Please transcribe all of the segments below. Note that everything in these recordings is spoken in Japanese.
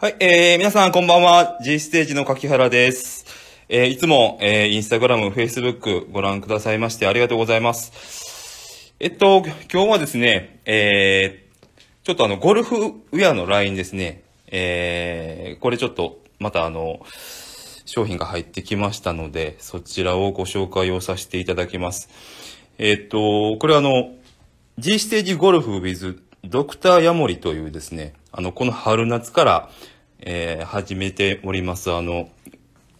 はい、えー、皆さんこんばんは。G ステージの柿原です。えー、いつも、えー、インスタグラム、フェイスブックご覧くださいましてありがとうございます。えっと、今日はですね、えー、ちょっとあの、ゴルフウェアのラインですね。えー、これちょっと、またあの、商品が入ってきましたので、そちらをご紹介をさせていただきます。えっと、これあの、G ステージゴルフ with ドクターヤモリというですね、あの、この春夏から、えー始めております、あの、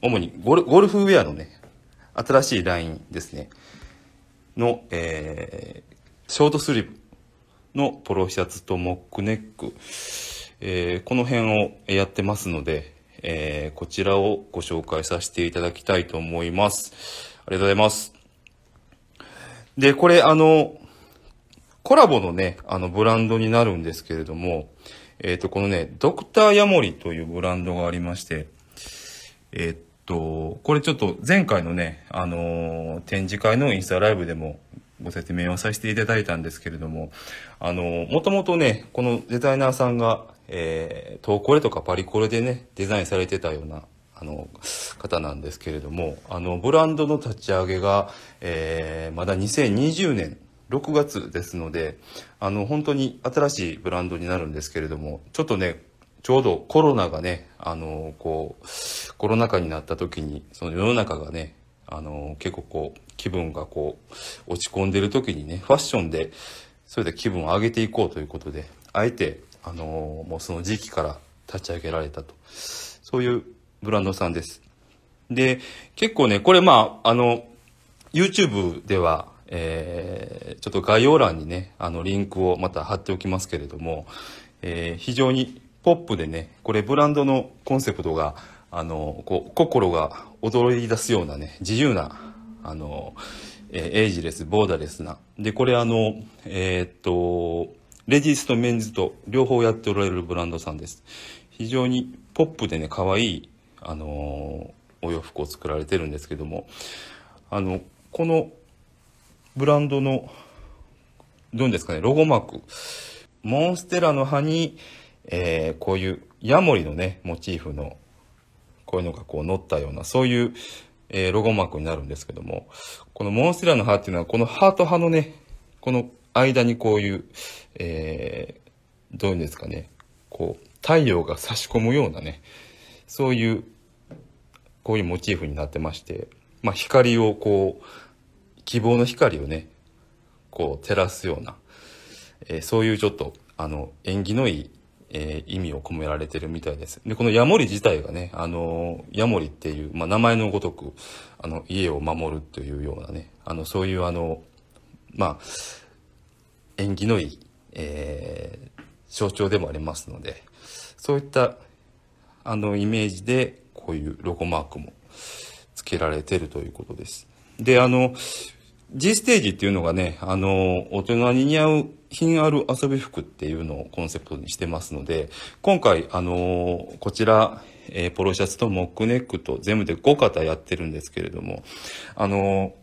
主にゴルゴルフウェアのね、新しいラインですね、の、えーショートスリーブのポロシャツとモックネック、えーこの辺をやってますので、えーこちらをご紹介させていただきたいと思います。ありがとうございます。で、これあの、コラボのね、あのブランドになるんですけれども、えっ、と、このね、ドクターヤモリというブランドがありまして、えっと、これちょっと前回のね、あのー展示会のインスタライブでもご説明をさせていただいたんですけれども、あのーもともとね、このデザイナーさんが、えー、東コレとかパリコレでね、デザインされてたような、あの、方なんですけれども、あの、ブランドの立ち上げが、えー、まだ2020年6月ですので、あの、本当に新しいブランドになるんですけれども、ちょっとね、ちょうどコロナがね、あの、こう、コロナ禍になった時に、その世の中がね、あの、結構こう、気分がこう、落ち込んでる時にね、ファッションで、それで気分を上げていこうということで、あえて、あの、もうその時期から立ち上げられたと。そういうブランドさんです。で、結構ね、これまあ、あの、YouTube では、えーちょっと概要欄にね、あの、リンクをまた貼っておきますけれども、えー非常にポップでね、これブランドのコンセプトが、あの、こう、心が踊り出すようなね、自由な、あの、えーエイジレス、ボーダレスな。で、これあの、えーっと、レディースとメンズと両方やっておられるブランドさんです。非常にポップでね、可愛い、あのお洋服を作られてるんですけども、あの、このブランドの、どうですかね、ロゴマーク。モンステラの葉に、えーこういうヤモリのね、モチーフの、こういうのがこう乗ったような、そういう、えーロゴマークになるんですけども、このモンステラの葉っていうのは、この葉と葉のね、この間にこういう、えーどういうんですかね、こう、太陽が差し込むようなね、そういう、こういうモチーフになってまして、まあ光をこう、希望の光をね、こう照らすような、えーそういうちょっと、あの、縁起のいい、えー意味を込められてるみたいです。で、このヤモリ自体がね、あの、ヤモリっていう、まあ、名前のごとく、あの、家を守るというようなね、あの、そういうあの、まあ、縁起のいい、えー象徴でもありますので、そういった、あの、イメージで、こういうロゴマークも付けられてるということです。で、あの、G ステージっていうのがね、あの、大人に似合う品ある遊び服っていうのをコンセプトにしてますので、今回、あの、こちら、えーポロシャツとモックネックと全部で5型やってるんですけれども、あの、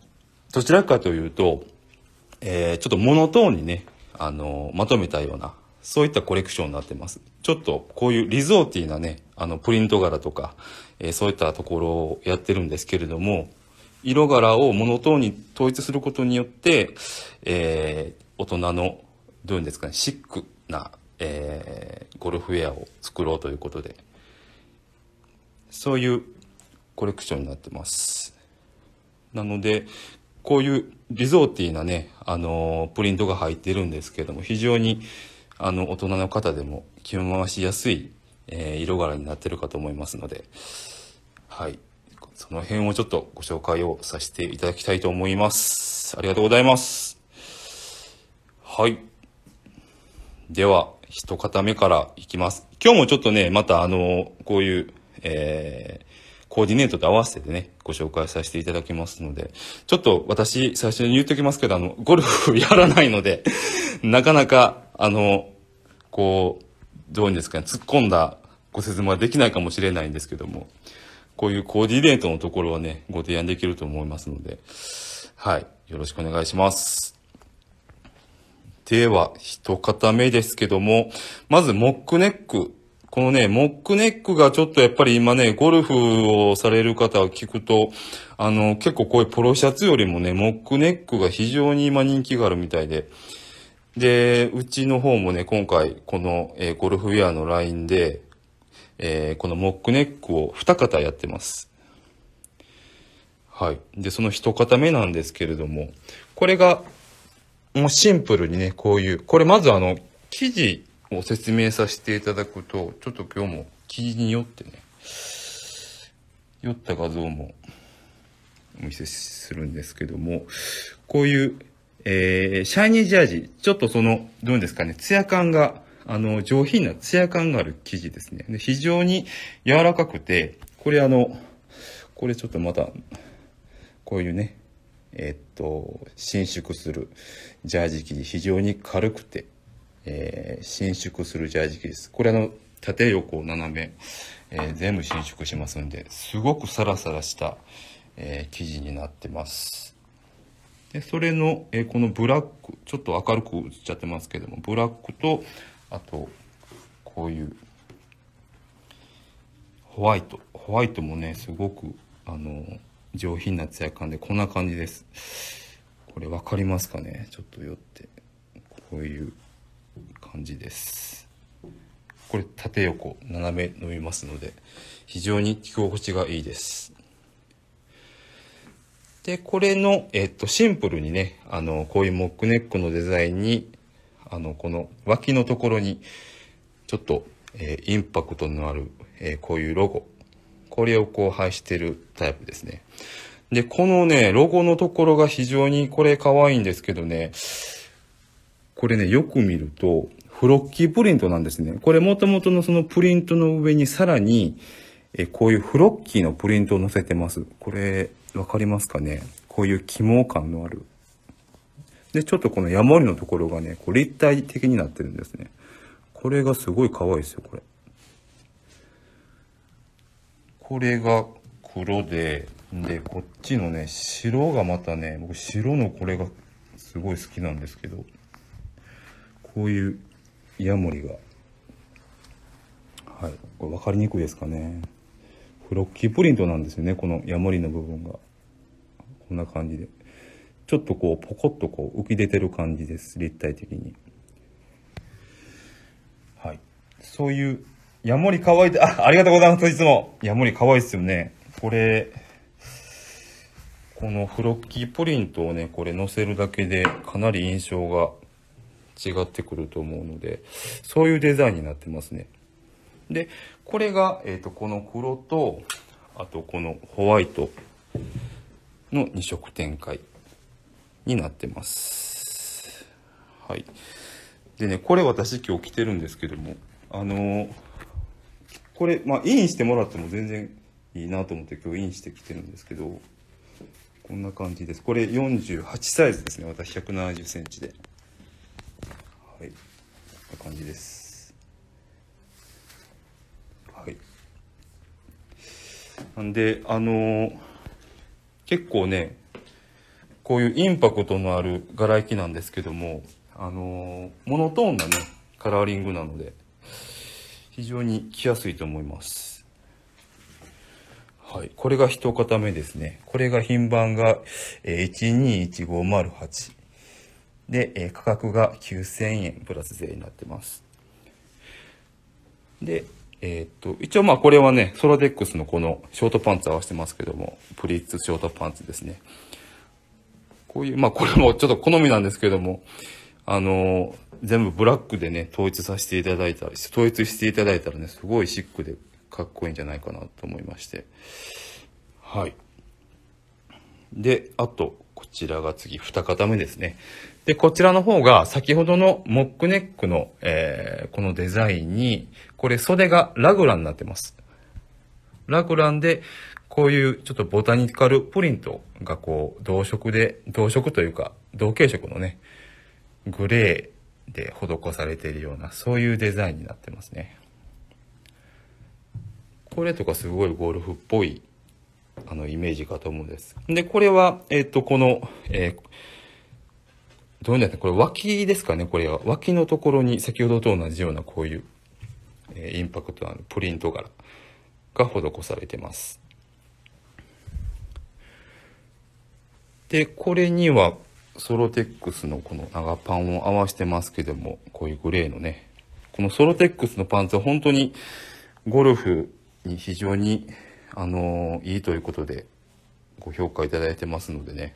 どちらかというと、えーちょっとモノトーンにね、あの、まとめたような、そういったコレクションになってます。ちょっとこういうリゾーティーなね、あの、プリント柄とか、えーそういったところをやってるんですけれども、色柄をモノトーンに統一することによって、えー大人の、どういうんですかね、シックな、えーゴルフウェアを作ろうということで、そういうコレクションになってます。なので、こういうリゾーティーなね、あのープリントが入ってるんですけども、非常に、あの、大人の方でも着回しやすい、えー色柄になってるかと思いますので、はい。その辺をちょっとご紹介をさせていただきたいと思います。ありがとうございます。はい。では、一方目からいきます。今日もちょっとね、またあの、こういう、えーコーディネートと合わせてね、ご紹介させていただきますので、ちょっと私、最初に言っておきますけど、あの、ゴルフやらないので、なかなか、あの、こう、どういうんですかね、突っ込んだご説明はできないかもしれないんですけども、こういうコーディネートのところはね、ご提案できると思いますので、はい、よろしくお願いします。では、一方目ですけども、まずモックネック。このね、モックネックがちょっとやっぱり今ね、ゴルフをされる方を聞くと、あの、結構こういうポロシャツよりもね、モックネックが非常に今人気があるみたいで、で、うちの方もね、今回、この、えー、ゴルフウェアのラインで、えー、このモックネックを2型やってます。はい。で、その一型目なんですけれども、これが、もうシンプルにね、こういう、これまずあの、生地を説明させていただくと、ちょっと今日も生地によってね、酔った画像もお見せするんですけども、こういう、えー、シャイニージャージ、ちょっとその、どうですかね、ツヤ感が、あの、上品なツヤ感がある生地ですね。で非常に柔らかくて、これあの、これちょっとまた、こういうね、え、っと、伸縮するジャージ生地、非常に軽くて、えー、伸縮するジャージ生地です。これあの、縦横斜め、えー、全部伸縮しますんで、すごくサラサラした、えー、生地になってます。で、それの、えー、このブラック、ちょっと明るく映っちゃってますけども、ブラックと、あと、こういう、ホワイト。ホワイトもね、すごく、あの、上品なツヤ感で、こんな感じです。これ分かりますかね？ちょっと寄って。こういう感じですこれ縦横斜め伸びますので非常に着心地がいいですでこれの、えっと、シンプルにねあのこういうモックネックのデザインにあのこの脇のところにちょっと、えー、インパクトのある、えー、こういうロゴこれをこう配してるタイプですねでこのねロゴのところが非常にこれ可愛いんですけどねこれね、よく見ると、フロッキープリントなんですね。これ元々のそのプリントの上にさらに、えこういうフロッキーのプリントを載せてます。これ、わかりますかね？こういう起毛感のある。で、ちょっとこのヤモリのところがね、こう立体的になってるんですね。これがすごい可愛いですよ、これ。これが黒で、で、こっちのね、白がまたね、僕白のこれがすごい好きなんですけど、こういうヤモリが。はい。これ分かりにくいですかね。フロッキープリントなんですよねこのヤモリの部分が。こんな感じで。ちょっとこうポコッとこう浮き出てる感じです立体的に。はい。そういうヤモリ可愛いあありがとうございますいつも。ヤモリ可愛いですよね。これこのフロッキープリントをねこれ載せるだけでかなり印象が違ってくると思うので、そういうデザインになってますね。で、これが、えっ、ー、と、この黒と、あとこのホワイトの2色展開。になってます。はい。でね、これ私今日着てるんですけども、あのー、これ、まあ、インしてもらっても全然いいなと思って今日インしてきてるんですけど、こんな感じです。これ48サイズですね。私170センチで。はいこんな感じですはいなんであのー、結構ねこういうインパクトのある柄行きなんですけどもあのー、モノトーンなねカラーリングなので非常に着やすいと思いますはい。これが一型目ですね。これが品番が、えー、121508。で、えー、価格が9000円プラス税になってます。で、えー、っと、一応まあこれはね、ソロデックスのこのショートパンツ合わせてますけども、プリッツショートパンツですね。こういう、まあこれもちょっと好みなんですけども、あの、全部ブラックでね、統一させていただいたり、統一していただいたらね、すごいシックでかっこいいんじゃないかなと思いまして。はい。で、あと、こちらが次、二型目ですね。で、こちらの方が先ほどのモックネックの、えー、このデザインに、これ袖がラグランになってます。ラグランで、こういうちょっとボタニカルプリントがこう、同色で、同色というか、同系色のね、グレーで施されているような、そういうデザインになってますね。これとかすごいゴルフっぽい、あの、イメージかと思うんです。で、これは、えっ、と、この、えーどういうのやったこれ脇ですかねこれは。脇のところに先ほどと同じようなこういう、ええーインパクトのあるプリント柄が施されてます。で、これにはソロテックスのこの長パンを合わせてますけども、こういうグレーのね、このソロテックスのパンツは本当にゴルフに非常に、あのいいということでご評価いただいてますのでね。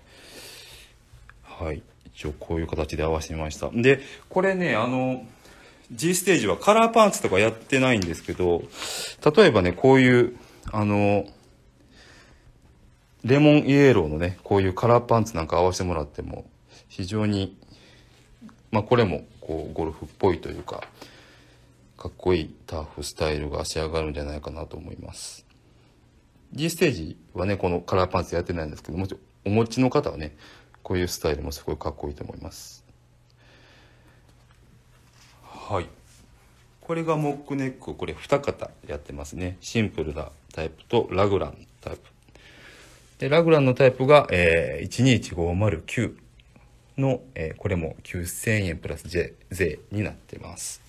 はい。一応こういう形で合わせてみました。で、これね、あの、G ステージはカラーパンツとかやってないんですけど、例えばね、こういう、あの、レモンイエローのね、こういうカラーパンツなんか合わせてもらっても、非常に、まあこれも、こう、ゴルフっぽいというか、かっこいいターフスタイルが仕上がるんじゃないかなと思います。G ステージはね、このカラーパンツやってないんですけども、ちろんお持ちの方はね、こういうスタイルもすごいかっこいいと思います。はい。これがモックネック、これ2型やってますね。シンプルなタイプとラグランタイプ。で、ラグランのタイプが、えー、121509の、えーこれも9000円プラス税税になってます。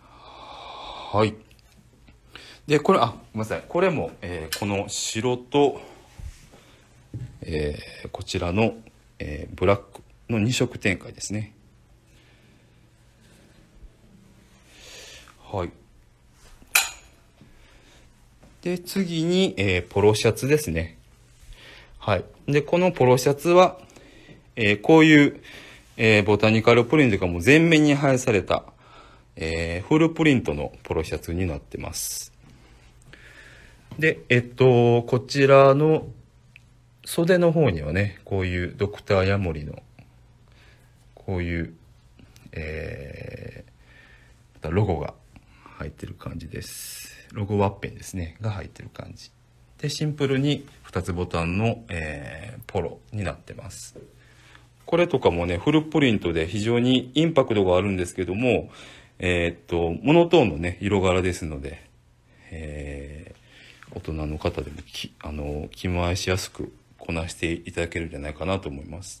はい。で、これ、あ、ごめんなさい。これも、えーこの白と、えーこちらの、えーブラックの2色展開ですね。はい。で、次に、えーポロシャツですね。はい。で、このポロシャツは、えーこういう、えーボタニカルプリントがもう全面に配された、えーフルプリントのポロシャツになってます。で、えっと、こちらの袖の方にはね、こういうドクターヤモリの、こういう、えー、ロゴが入ってる感じです。ロゴワッペンですね、が入ってる感じ。で、シンプルに2つボタンの、えーポロになってます。これとかもね、フルプリントで非常にインパクトがあるんですけども、えーっと、モノトーンのね、色柄ですので、えー大人の方でもき、あの、着回しやすくこなしていただけるんじゃないかなと思います。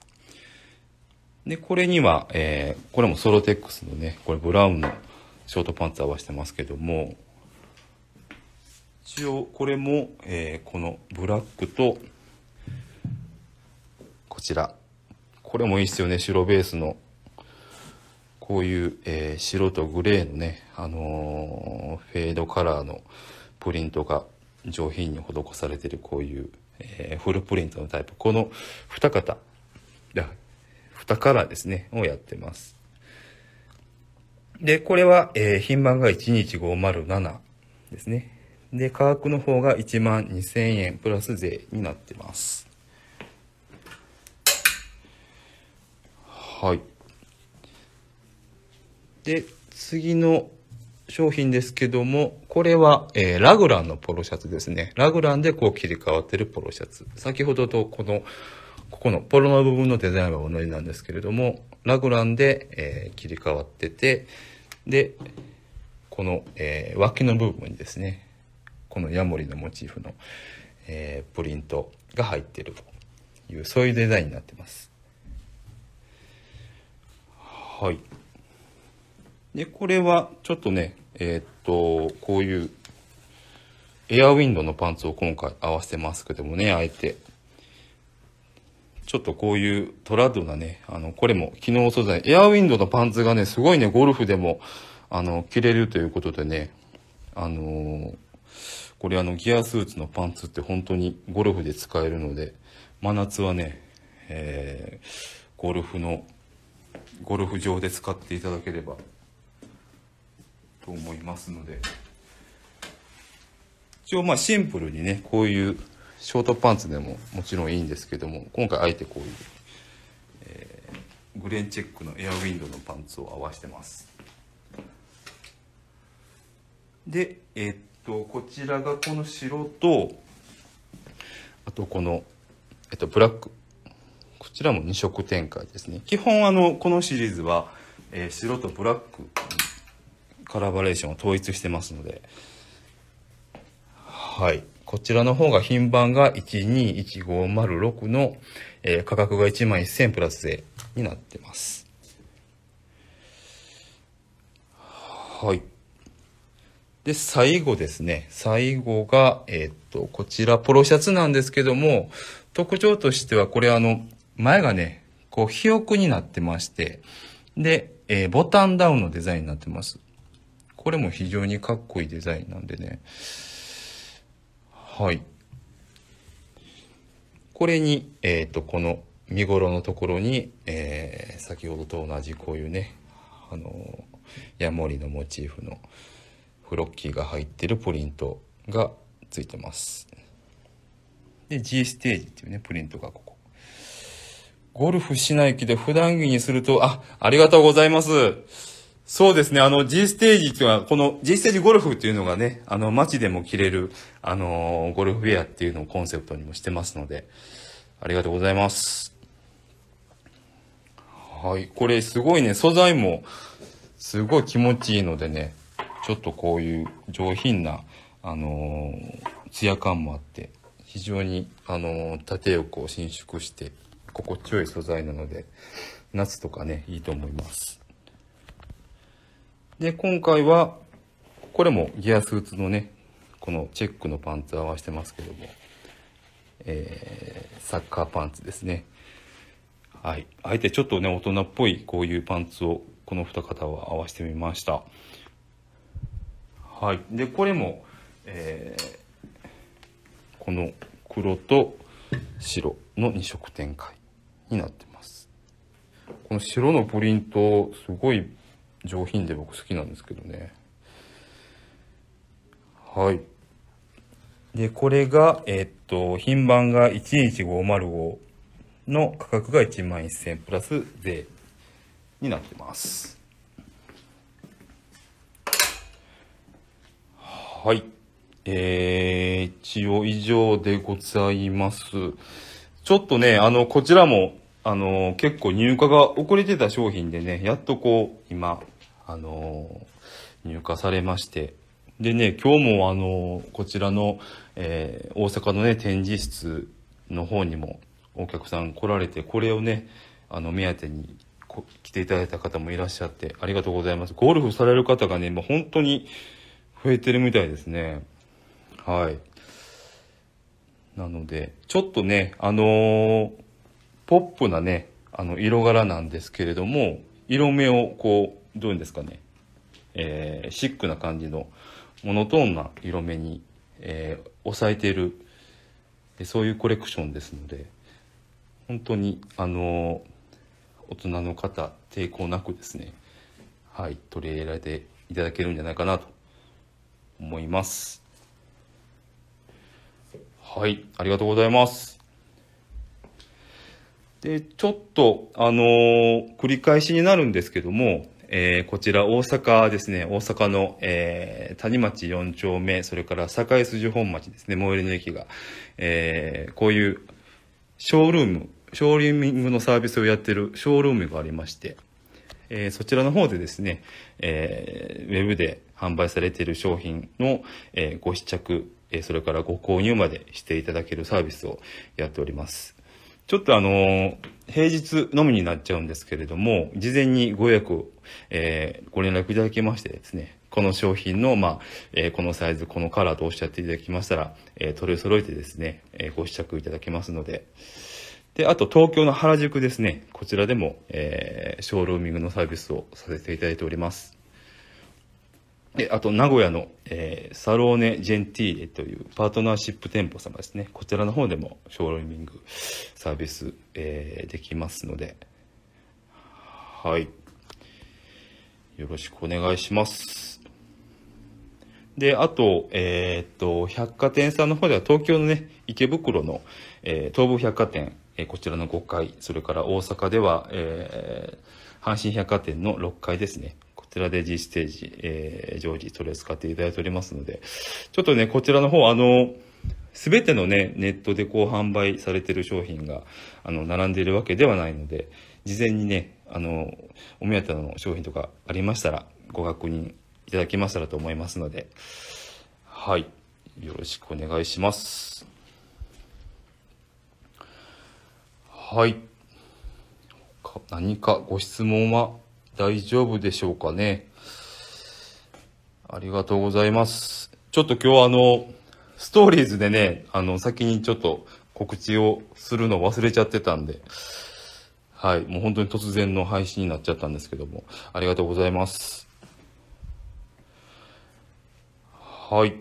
で、これには、えーこれもソロテックスのね、これブラウンのショートパンツ合わせてますけども、一応これも、えーこのブラックと、こちら。これもいいっすよね、白ベースの。こういう、えー白とグレーのね、あのーフェードカラーのプリントが上品に施されてるこういう、えーフルプリントのタイプ。この二型、いや二カラーですね、をやってます。で、これは、えー品番が12507ですね。で、価格の方が1万2000円プラス税になってます。はい。で、次の商品ですけども、これは、えーラグランのポロシャツですね。ラグランでこう切り替わってるポロシャツ。先ほどとこの、ここのポロの部分のデザインは同じなんですけれども、ラグランで、えー切り替わってて、で、この、えー脇の部分にですね、このヤモリのモチーフの、えープリントが入ってるという、そういうデザインになってます。はい。で、これはちょっとね、えーっと、こういうエアウィンドのパンツを今回合わせてますけどもね、あえて。ちょっとこういうトラッドなね、あの、これも機能素材、エアウィンドのパンツがね、すごいね、ゴルフでも、あの、着れるということでね、あのーこれあの、ギアスーツのパンツって本当にゴルフで使えるので、真夏はね、えーゴルフの、ゴルフ場で使っていただければ、と思いますので。一応まあシンプルにね、こういうショートパンツでももちろんいいんですけども、今回あえてこういう、えーグレンチェックのエアウィンドのパンツを合わせてます。で、えーっと、こちらがこの白と、あとこの、えっと、ブラック。こちらも2色展開ですね。基本あの、このシリーズは、えー白とブラックカラーバリエーションを統一してますので、はい。こちらの方が品番が121506の、えー価格が1万1000プラス税になってます。はい。で、最後ですね。最後が、えーっと、こちらポロシャツなんですけども、特徴としては、これあの、前がね、こう、肥沃になってまして、で、えーボタンダウンのデザインになってます。これも非常にかっこいいデザインなんでね。はい。これに、えっ、と、この見頃のところに、えー先ほどと同じこういうね、あのヤモリのモチーフのフロッキーが入ってるプリントがついてます。で、G ステージっていうね、プリントがここ。ゴルフしない気で普段着にすると、あ、ありがとうございます。そうですね、あの G ステージっていうのは、この G ステージゴルフっていうのがね、あの街でも着れる、あのーゴルフウェアっていうのをコンセプトにもしてますので、ありがとうございます。はい、これすごいね、素材もすごい気持ちいいのでね、ちょっとこういう上品な、あのツヤ感もあって、非常に、あの縦横を伸縮して、心地よい素材なので、夏とかね、いいと思います。で、今回は、これもギアスーツのね、このチェックのパンツ合わせてますけども、えーサッカーパンツですね。はい。あえてちょっとね、大人っぽいこういうパンツをこの二方は合わせてみました。はい。で、これも、えーこの黒と白の2色展開になってます。この白のプリント、すごい上品で僕好きなんですけどね。はい。で、これが、えーっと、品番が11505の価格が1万1000プラス税になってます。はい。えー、一応以上でございます。ちょっとね、あの、こちらも、あの、結構入荷が遅れてた商品でね、やっとこう、今、あの、入荷されまして。でね、今日もあの、こちらの、えー大阪のね、展示室の方にもお客さん来られて、これをね、あの、目当てに来ていただいた方もいらっしゃって、ありがとうございます。ゴルフされる方がね、もう本当に増えてるみたいですね。はい。なので、ちょっとね、あのーポップなね、あの、色柄なんですけれども、色目をこう、どういうんですかね、えーシックな感じの、モノトーンな色目に、えー抑えている、そういうコレクションですので、本当に、あの大人の方、抵抗なくですね、はい、取り入れられていただけるんじゃないかなと思います。はい、ありがとうございます。で、ちょっと、あのー繰り返しになるんですけども、えーこちら大阪ですね、大阪の、えー谷町4丁目、それから堺筋本町ですね、最寄りの駅が、えーこういうショールーム、ショールーミングのサービスをやってるショールームがありまして、えーそちらの方でですね、えーウェブで販売されている商品の、えご試着、えそれからご購入までしていただけるサービスをやっております。ちょっとあの平日のみになっちゃうんですけれども、事前にご予約、えーご連絡いただきましてですね、この商品の、まあ、えーこのサイズ、このカラーとおっしゃっていただきましたら、えー取り揃えてですね、えーご試着いただけますので、で、あと東京の原宿ですね、こちらでも、えーショールーミングのサービスをさせていただいております。で、あと名古屋の、えーサローネ・ジェンティーレというパートナーシップ店舗様ですね。こちらの方でもショールーミングサービス、えーできますので、はい。よろしくお願いします。で、あと、えーっと、百貨店さんの方では東京のね、池袋の、えー東武百貨店、えーこちらの5階、それから大阪では、えー阪神百貨店の6階ですね。こちらで G ステージ、えー常時取り扱っていただいておりますので、ちょっとね、こちらの方、あの、すべてのね、ネットでこう販売されてる商品が、あの、並んでいるわけではないので、事前にね、あの、お目当ての商品とかありましたら、ご確認いただけましたらと思いますので、はい。よろしくお願いします。はい。何かご質問は？大丈夫でしょうかね。ありがとうございます。ちょっと今日あの、ストーリーズでね、あの、先にちょっと告知をするの忘れちゃってたんで、はい、もう本当に突然の配信になっちゃったんですけども、ありがとうございます。はい。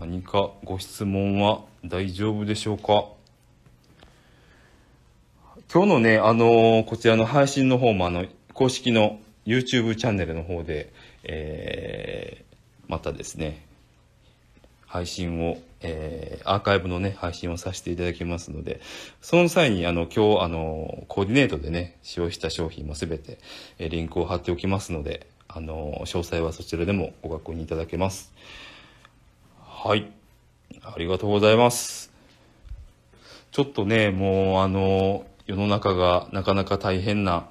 何かご質問は大丈夫でしょうか？今日のね、あのーこちらの配信の方も、あの、公式の YouTube チャンネルの方で、えー、またですね、配信を、えー、アーカイブのね、配信をさせていただきますので、その際に、あの、今日、あの、コーディネートでね、使用した商品もすべて、えーリンクを貼っておきますので、あの、詳細はそちらでもご確認いただけます。はい。ありがとうございます。ちょっとね、もう、あの、世の中がなかなか大変な、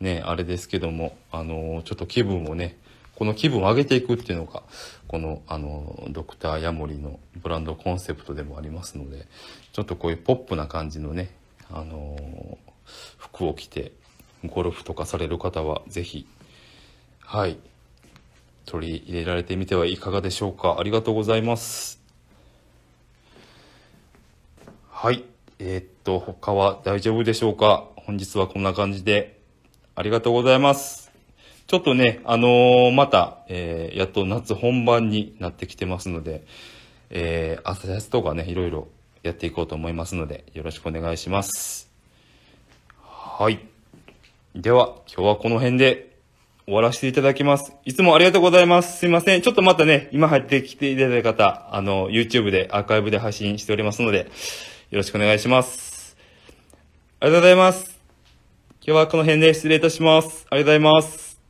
ね、あれですけども、あの、ちょっと気分をね、この気分を上げていくっていうのが、この、あの、ドクターヤモリのブランドコンセプトでもありますので、ちょっとこういうポップな感じのね、あの、服を着て、ゴルフとかされる方は、ぜひ、はい、取り入れられてみてはいかがでしょうか。ありがとうございます。はい。えーっと、他は大丈夫でしょうか本日はこんな感じで、ありがとうございます。ちょっとね、あのーまた、えーやっと夏本番になってきてますので、えー朝やつとかね、いろいろやっていこうと思いますので、よろしくお願いします。はい。では、今日はこの辺で終わらせていただきます。いつもありがとうございます。すいません。ちょっとまたね、今入ってきていただいた方、あの、YouTube でアーカイブで配信しておりますので、よろしくお願いします。ありがとうございます。今日はこの辺で失礼いたします。ありがとうございます。